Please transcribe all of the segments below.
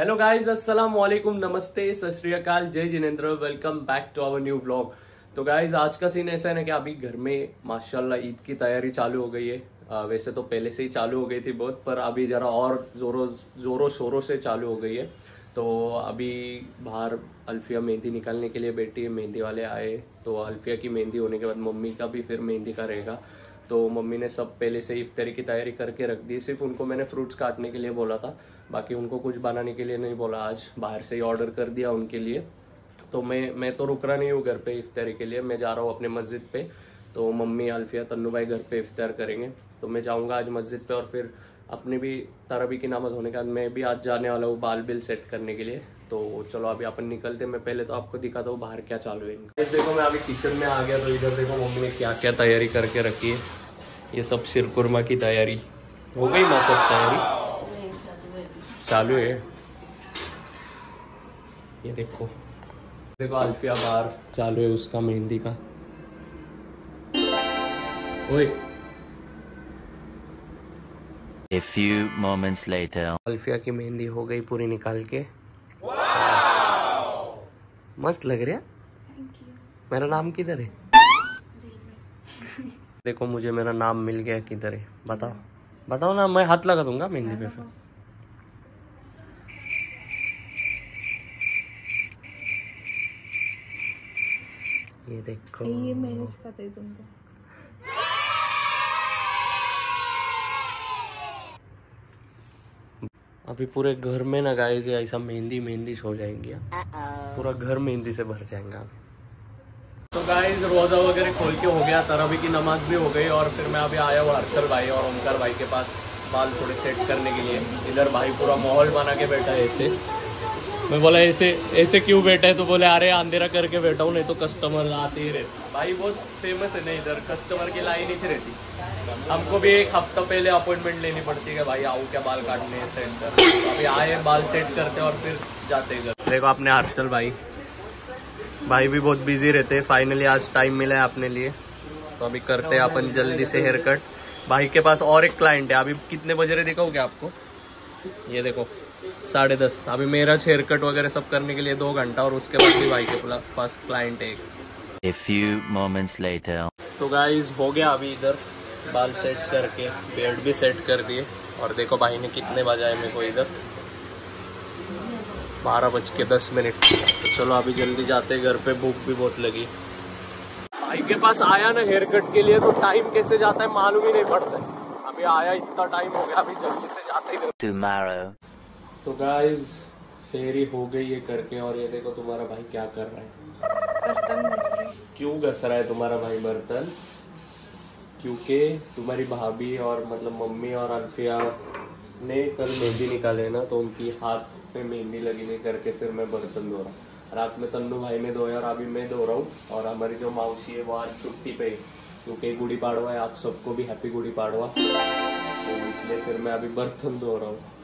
Hello guys अस्सलाम वालेकुम नमस्ते सत जय Jinendra welcome back to our new vlog तो गाइस आज का सीन ऐसा है ना कि अभी घर में माशाल्लाह ईद की तैयारी चालू हो गई है। आ, वैसे तो पहले से ही चालू हो गई थी बहुत पर अभी जरा और जोरों जोरों शोरों से चालू हो गई है। तो अभी बाहर अल्फिया मेहंदी निकालने के लिए बैठी है। मेहंदी वाले आए तो अल्फिया की मेहंदी होने के बाद मम्मी का भी फिर मेहंदी का रहेगा। तो मम्मी ने सब पहले से इफ्तारी की तैयारी करके रख दी। सिर्फ़ उनको मैंने फ्रूट्स काटने के लिए बोला था। बाकी उनको कुछ बनाने के लिए नहीं बोला। आज बाहर से ही ऑर्डर कर दिया उनके लिए। तो मैं मैं तो रुक रहा नहीं हूँ घर पे इफ्तारी के लिए। मैं जा रहा हूँ अपने मस्जिद पे। तो मम्मी अल्फिया तन्नू भाई घर पे इफ्तार करेंगे। तो मैं जाऊँगा आज मस्जिद पे और फिर अपनी भी तराबी की नमाज़ होने के बाद मैं भी आज जाने वाला हूँ बाल बिल सेट करने के लिए। तो चलो अभी अपन निकलते मैं पहले तो आपको दिखाता हूँ बाहर क्या चालू है इनका। देखो मैं अभी किचन में आ गया तो इधर देखो मम्मी ने क्या क्या तैयारी करके रखी है। ये सब शिरकुरमा की तैयारी। हो गई ना सब तैयारी? चालू है। ये देखो। देखो अल्फिया बाहर चालू है उसका मेहंदी का। ओए। A few moments later. Alfiya की मेहंदी हो गई पूरी निकाल के। मस्त लग रहा मेरा नाम किधर है? देखो मुझे मेरा नाम मिल गया किधर है? बताओ। बताओ ना मैं हाथ लगा दूँगा मेहंदी पे फिर। ये देखो। ये मैंने पता है तुमको। अभी पूरे घर में ना गाइस ये ऐसा मेहंदी मेहंदी सो जाएँगी। पूरा घर मेहंदी से भर जाएँगा तो गाइस रोजा वगैरह खोल के हो गया, तरावी की नमाज़ भी हो गई और फिर मैं अभी आया हूँ हर्षल भाई और ओंकार भाई के पास बाल थोड़े सेट करने के लिए। इधर भाई पूरा माहौल बना के बैठा है ऐसे। मैं बोला, ऐसे ऐसे क्यों बैठे तो बोले, अरे, अंधेरा करके बैठा हूँ, नहीं तो कस्टमर आते ही रहते भाई, बहुत फ़ेमस है ना इधर कस्टमर की लाइन ही रहती। हमको भी एक हफ़्ता पहले अपॉइंटमेंट लेनी पड़ती है भाई, आओ क्या बाल काटने सेंटर अभी आए, बाल सेट करते और फिर जाते घर। देखो, अपने हर्षल भाई। भाई भी बहुत बिज़ी रहते हैं। फाइनली आज टाइम मिला है अपने लिए। तो अभी करते हैं अपन जल्दी से हेयर कट भाई के पास और एक क्लाइंट है। अभी कितने बजे रहे दिखाओगे आपको? ये देखो। साढ़े दस। अभी मेरा हेयर कट वगैरह सब करने के लिए दो घंटा और उसके बाद भी भाई के पास क्लाइंट एक। A few moments later. तो गाइस हो गया अभी इधर। बाल सेट करके बेड भी सेट कर दिए। और देखो भाई ने कितने बजाए मेरे को इधर। बारह बज के दस मिनट। तो चलो अभी जल्दी जाते घर पे भूख भी बहुत लगी। भाई के पास आया ना हेयर कट के लिए तो टाइम कैसे जाता है मालूम ही नहीं पड़ता अभी आया इतना टाइम हो गया अभी जल्दी से जाते घर. तो गाइस शेरी हो गई ये करके और ये देखो तुम्हारा भाई क्या कर रहा है। बर्तन क्यों घस रहा है तुम्हारा भाई बर्तन? क्योंकि तुम्हारी भाभी और मतलब मम्मी और अल्फिया ने कल मेहंदी निकाले ना तो उनकी हाथ पे मेहंदी लगी नहीं करके फिर मैं बर्तन धो रहा रात में तन्नू भाई ने धोया और अभी मैं धो रहा हूँ और हमारी जो माउसी है वो आज छुट्टी पे क्योंकि गुड़ी पाड़वा है आप सबको भी हैप्पी गुड़ी पाड़वा तो इसलिए फिर मैं अभी बर्तन धो रहा हूँ।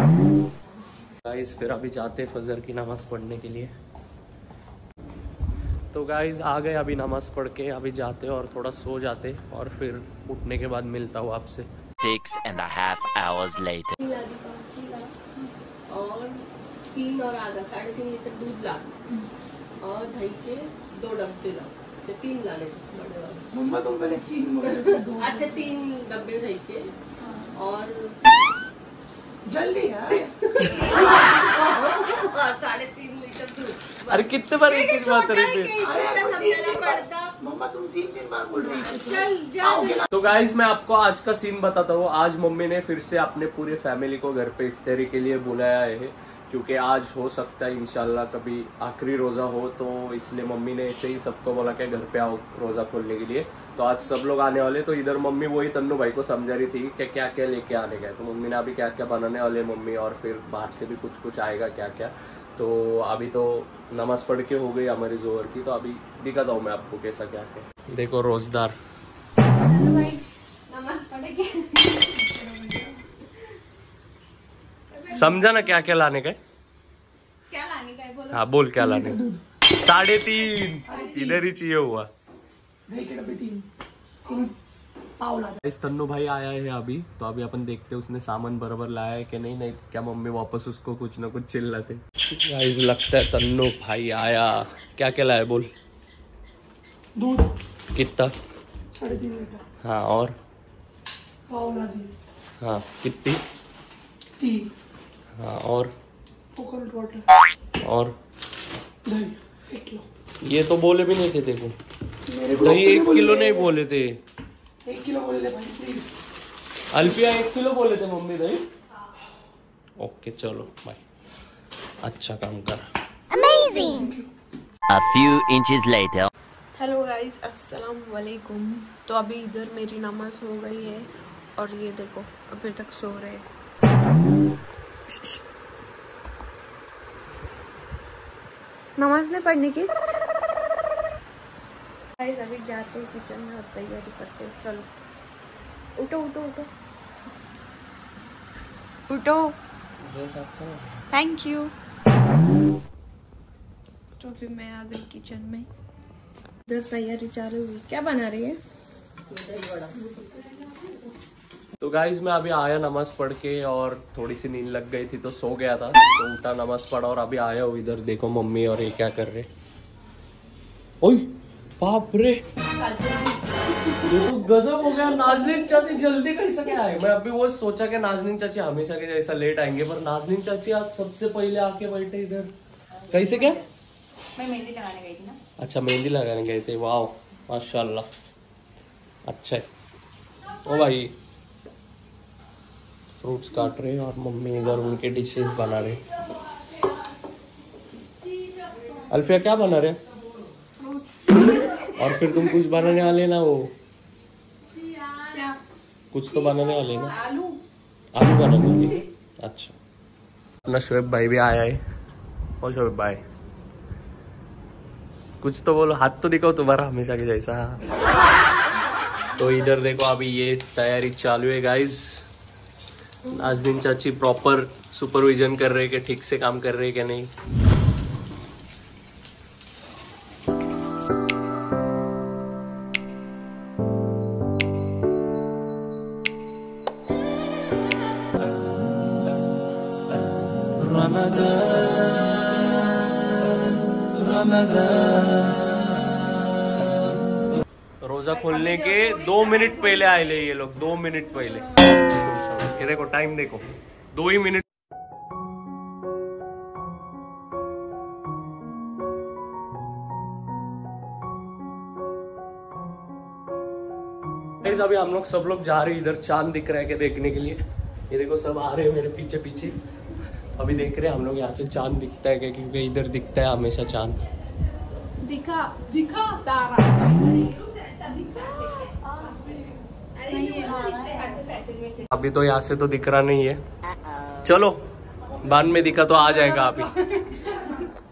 गाइस फिर अभी जाते फजर की नमाज़ पढ़ने के लिए। तो गाइज़ आ गए अभी नमाज़ पढ़ के अभी जाते और थोड़ा सो जाते और फिर उठने के बाद मिलता हूँ आपसे। Six and a half hours later. और तीन और आधा साढ़े तीन लीटर दूध ला। और दही के दो डब्बे ला। तो तीन लाने बड़े वाले। मम्मा तुम पहले तीन अच्छा तीन डब्बे दही के। और जल्दी और साढ़े तीन लीटर दूध। अरे कितने बार एक एक बात है मम्मा तुम तीन तीन बार बोल रही थी। चल जा तो गाइज़ मैं आपको आज का सीन बताता हूँ। आज मम्मी ने फिर से अपने पूरे फैमिली को घर पे इफ्तारी के लिए बुलाया है क्योंकि आज हो सकता है इंशाल्लाह कभी आखिरी रोज़ा हो तो इसलिए मम्मी ने ऐसे ही सबको बोला कि घर पे आओ रोज़ा खोलने के लिए। तो आज सब लोग आने वाले तो इधर मम्मी वही तन्नू भाई को समझा रही थी कि क्या क्या लेके आने गए तो मम्मी ने अभी क्या क्या बनाने वाले मम्मी और फिर बाहर से भी कुछ कुछ आएगा क्या क्या तो अभी तो नमाज़ पढ़ के हो गई हमारी जोहर की तो अभी दिखाता हूँ मैं आपको कैसा क्या क्या देखो रोजदार। समझा ना क्या क्या लाने का क्या लाने का है? बोलो। हाँ बोल क्या लाने का? साढ़े तीन। इधर ही चाहिए हुआ। दही के डब्बे तीन तीन पाव ला इस तन्नू भाई आया है अभी तो अभी अपन देखते हैं उसने सामान बराबर लाया है कि नहीं नहीं क्या मम्मी वापस उसको कुछ ना कुछ चिल्लाते गाइस लगता है तन्नू भाई आया। क्या क्या लाया बोल। दूध। कितना? साढ़े तीन लीटर। हाँ और? पाव ला दी हाँ कितनी? तीन। हाँ और? Coconut water. और? दही ये तो बोले भी नहीं थे देखो मेरे को दही एक किलो नहीं बोले थे। एक किलो बोले थे भाई प्लीज़ अल्पिया एक किलो बोले थे मम्मी दही ओके चलो बाय अच्छा काम कर। A few inches later. Hello guys अस्सलाम वालेकुम तो अभी इधर मेरी नमाज़ हो गई है और ये देखो अभी तक सो रहे हैं। नमाज़ नहीं पढ़ने की? गाइस अभी जाते हैं किचन में और तैयारी करते हैं। चलो। उठो उठो उठो। उठो। थैंक यू तो अभी मैं आ गई किचन में। इधर तैयारी चालू हुई। क्या बना रही है? तो गाइज़ मैं अभी आया नमाज़ पढ़ के और थोड़ी सी नींद लग गई थी तो सो गया था। तो उठा नमाज़ पढ़ा और अभी आया हूँ इधर। देखो मम्मी और ये क्या कर रहे। ओए! बाप रे। ये तो गजब हो गया। नाजनीन चाची जल्दी कैसे क्या आए मैं अभी वो सोचा कि नाजनीन चाची हमेशा के जैसा लेट आएँगे पर नाजनीन चाची आज सबसे पहले आके बैठे इधर। कैसे क्या? मैं मेहंदी लगाने गई थी ना। अच्छा मेहंदी लगाने गए थे। वाह माशाल्लाह। अच्छा है। ओ भाई फ्रूट्स काट रहे और मम्मी इधर उनके डिशेस बना रहे अल्फिया क्या बना रहे और फिर तुम कुछ बनाने वाले ना वो? कुछ तो बनाने वाले ना। आलू। आलू बनाने अच्छा। अपना शोएब भाई भी आया है। और शोएब भाई। कुछ तो बोलो हाथ तो दिखाओ तुम्हारा हमेशा के जैसा। तो इधर देखो अभी ये तैयारी चालू है गाइस नाजदीन चाची प्रॉपर सुपरविजन कर रहे हैं कि ठीक से काम कर रहे हैं कि नहीं। रोजा खोलने के दो मिनट पहले आए ले ये लोग, दो मिनट पहले। ये देखो टाइम देखो। दो ही मिनट। अभी हम लोग सब लोग जा रहे हैं इधर, चाँद दिख रहा है कि देखने के लिए? ये देखो, सब आ रहे हैं मेरे पीछे पीछे अभी देख रहे हैं हम लोग यहाँ से चाँद दिखता है क्योंकि इधर दिखता है हमेशा चाँद। दिखा दिखा तारा। अभी तो यहाँ से तो दिख रहा नहीं है। चलो बाद में दिखा तो आ जाएगा अभी।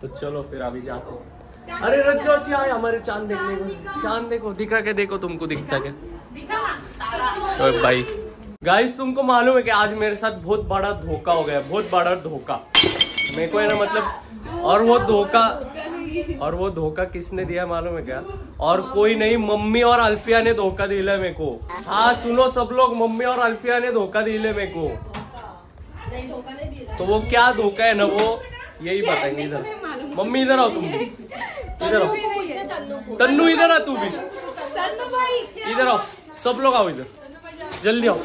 तो चलो फिर अभी जाते हैं। अरे रज्जो अच्छी आए हमारे चाँद देखने को। चाँद देखो। दिखा के देखो तुमको दिखता क्या। शोएब भाई। गाइस तुमको मालूम है कि आज मेरे साथ बहुत बड़ा धोखा हो गया बहुत बड़ा धोखा। मेरे को है ना मतलब और वो धोखा और वो धोखा किसने दिया मालूम है क्या? और कोई नहीं मम्मी और अल्फिया ने धोखा दिला मेरे को। हाँ सुनो सब लोग मम्मी और अल्फिया ने धोखा दिले मेरे को। तो वो क्या धोखा है ना वो यही बताएँगे इधर। मम्मी इधर आओ तुम इधर आओ। तन्नू इधर आ तू भी। इधर आओ। सब लोग आओ इधर। जल्दी आओ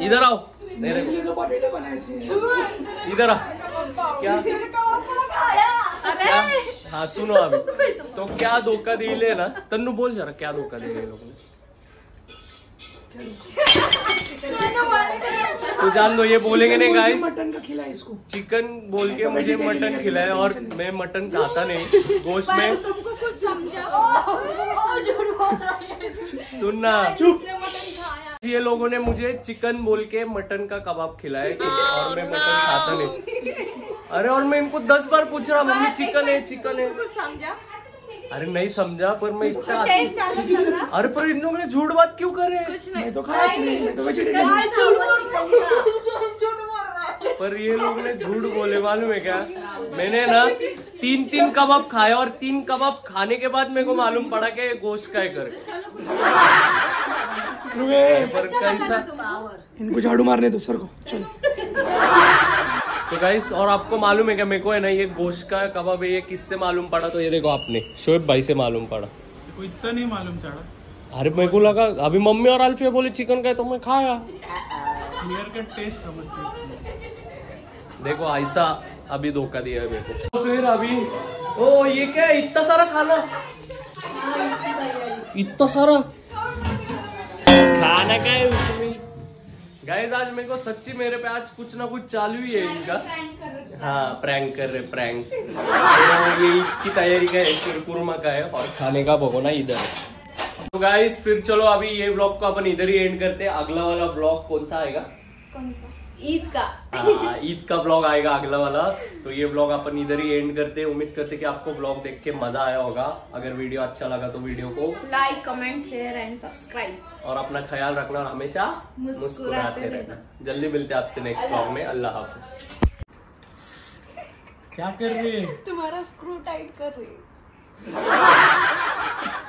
इधर आओ तो इधर आ क्या हाँ सुनो अभी तो क्या धोखा दिले ना तन्नू बोल जरा क्या धोखा दिले लोग ने तो जान लो ये बोलेंगे नहीं गाइस मटन का खिला इसको चिकन बोल के मुझे मटन खिलाया और मैं मटन खाता नहीं गोश्त में तुमको कुछ समझा सुनना। ये लोगों ने मुझे चिकन बोल के मटन का कबाब खिलाया और मैं मटन खाता नहीं। अरे और मैं इनको दस बार पूछ रहा मम्मी चिकन है चिकन है। अरे नहीं समझा पर मैं इतना अरे पर इन लोगों ने झूठ बात क्यों करे? मैं तो खाया तो है है पर ये लोग ने झूठ बोले मालूम है क्या? मैंने ना तीन तीन कबाब खाए और तीन कबाब खाने के बाद मेरे को मालूम पड़ा कि गोश्त का है कर इनको झाड़ू मारने दो सर को। चलो। तो गाइस और आपको मालूम है क्या मेरे को है ना ये गोश्त का कबाब है ये किससे मालूम पड़ा? तो ये देखो आपने शोएब भाई से मालूम पड़ा। को इतना नहीं मालूम चढ़ा अरे मेरे को लगा अभी मम्मी और अल्फिया बोले चिकन का है तो मैं खाया। क्लियर कट टेस्ट समझते हैं देखो ऐसा अभी धोखा दिया है मेरे को। तो फिर अभी ओ ये क्या है? इतना सारा खाना? इतना सारा? खाना का है उसमें। गाइस आज मेरे को सच्ची मेरे पे आज कुछ ना कुछ चालू ही है इनका। हाँ। प्रैंक कर रहे प्रैंक तो ये की तैयारी का है कुरमा का है और खाने का भगोना इधर तो गाइस फिर चलो अभी ये ब्लॉग को अपन इधर ही एंड करते हैं। अगला वाला ब्लॉग कौन सा आएगा? ईद का। हाँ, ईद का ब्लॉग आएगा अगला वाला। तो ये ब्लॉग अपन इधर ही एंड करते हैं। उम्मीद करते हैं कि आपको ब्लॉग देख के मज़ा आया होगा। अगर वीडियो अच्छा लगा तो वीडियो को। Like comment share and subscribe और अपना ख्याल रखना और हमेशा मुस्कुराते रहना। जल्दी मिलते हैं आपसे नेक्स्ट ब्लॉग में। अल्लाह हाफिज। क्या कर रहे हैं? तुम्हारा स्क्रू टाइट कर रही